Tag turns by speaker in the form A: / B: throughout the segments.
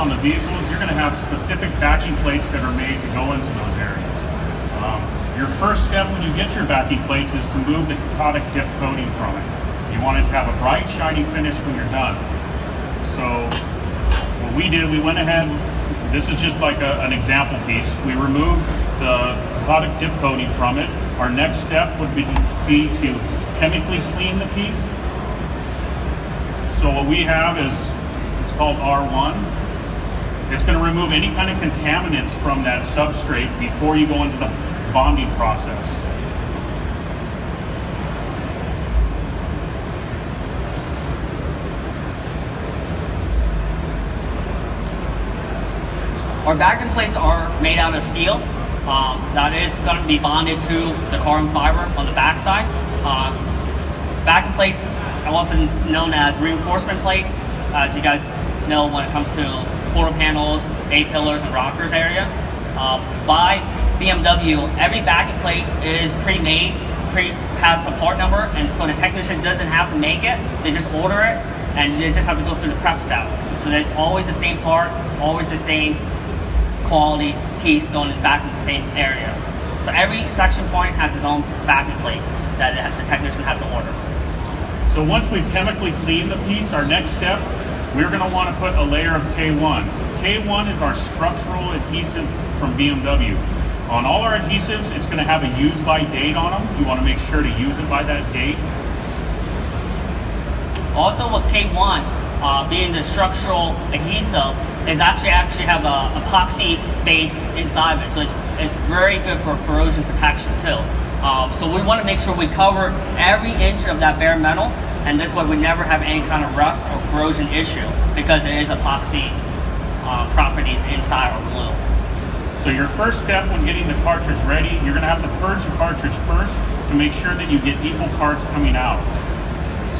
A: on the vehicles, you're going to have specific backing plates that are made to go into those areas. Um, your first step when you get your backing plates is to move the cathodic dip coating from it. You want it to have a bright, shiny finish when you're done. So what we did, we went ahead, this is just like a, an example piece. We removed the cathodic dip coating from it. Our next step would be, be to chemically clean the piece. So what we have is, it's called R1. It's going to remove any kind of contaminants from that substrate before you go into the bonding process.
B: Our backing plates are made out of steel. Um, that is going to be bonded to the carbon fiber on the backside. Uh, backing plates, also known as reinforcement plates, as you guys know when it comes to quarter panels, A-pillars, and rockers area. Uh, by BMW, every backing plate is pre-made, pre has a part number, and so the technician doesn't have to make it. They just order it, and they just have to go through the prep step. So there's always the same part, always the same quality piece going back in the same areas. So every section point has its own backing plate that the technician has to order.
A: So once we've chemically cleaned the piece, our next step, we're going to want to put a layer of K1. K1 is our structural adhesive from BMW. On all our adhesives, it's going to have a use by date on them. You want to make sure to use it by that date.
B: Also with K1, uh, being the structural adhesive, is actually actually have a epoxy base inside of it, so it's it's very good for corrosion protection too. Um, so we want to make sure we cover every inch of that bare metal, and this way we never have any kind of rust or corrosion issue because it is epoxy uh, properties inside our glue.
A: So your first step when getting the cartridge ready, you're going to have to purge the cartridge first to make sure that you get equal parts coming out.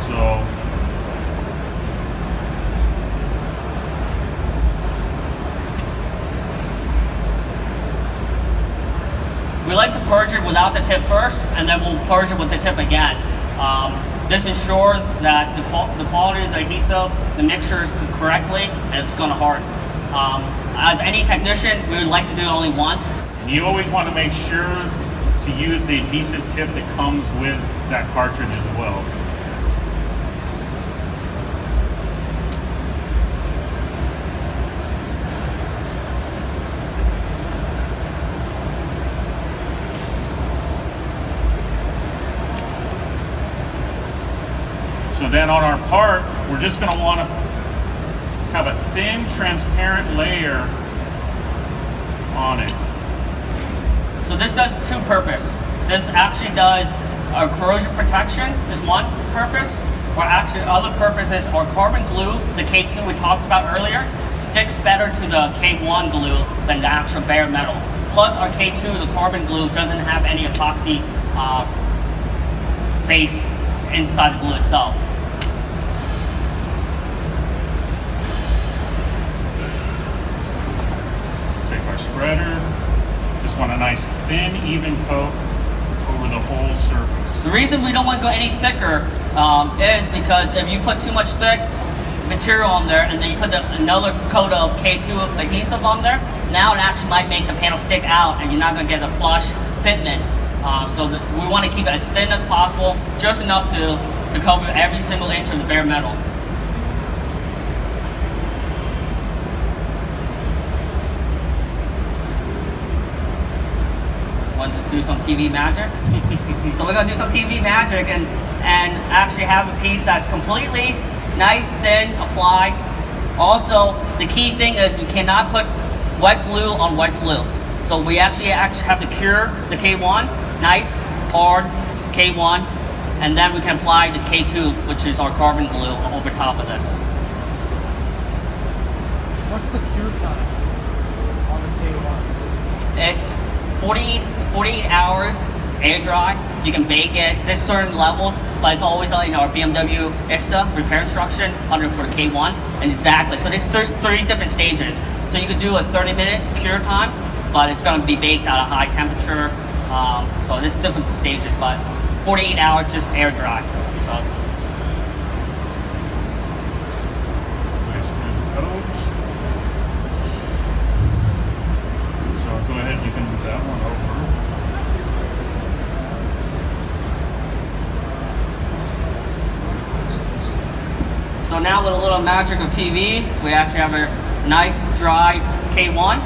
A: So
B: We like to purge it without the tip first, and then we'll purge it with the tip again. Um, this ensures that the, qual the, quality of the adhesive, the mixture is correctly, and it's going to harden. Um, as any technician, we would like to do it only once.
A: And You always want to make sure to use the adhesive tip that comes with that cartridge as well. So then on our part, we're just going to want to have a thin, transparent layer on it.
B: So this does two purpose. This actually does a corrosion protection, is one purpose, or actually other purposes our carbon glue, the K2 we talked about earlier, sticks better to the K1 glue than the actual bare metal. Plus our K2, the carbon glue, doesn't have any epoxy uh, base inside the glue itself.
A: Spreader. Just want a nice thin, even coat over the whole surface.
B: The reason we don't want to go any thicker um, is because if you put too much thick material on there and then you put the, another coat of K2 adhesive on there, now it actually might make the panel stick out and you're not going to get a flush fitment. Uh, so we want to keep it as thin as possible, just enough to, to cover every single inch of the bare metal. Do some TV magic. so we're gonna do some TV magic and and actually have a piece that's completely nice, thin, applied. Also, the key thing is you cannot put wet glue on wet glue. So we actually actually have to cure the K1, nice, hard K1, and then we can apply the K2, which is our carbon glue, over top of this.
C: What's the cure time on the
B: K1? It's 40, 48 hours air dry. You can bake it. There's certain levels, but it's always in our BMW ISTA repair instruction under for the K1. And exactly, so there's 30 different stages. So you could do a 30 minute cure time, but it's gonna be baked at a high temperature. Um, so there's different stages, but 48 hours just air dry. So.
A: go ahead, you can that one over.
B: So now with a little magic of TV, we actually have a nice dry K1.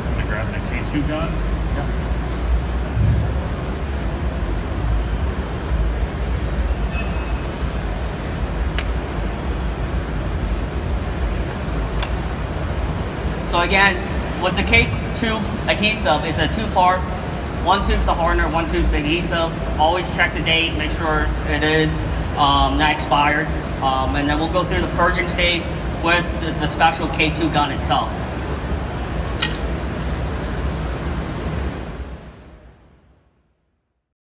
A: I'm gonna grab the K2 gun.
B: So again, with the K2 adhesive, it's a two-part. One tube's the hardener, one tube's the adhesive. Always check the date, make sure it is um, not expired. Um, and then we'll go through the purging stage with the, the special K2 gun itself.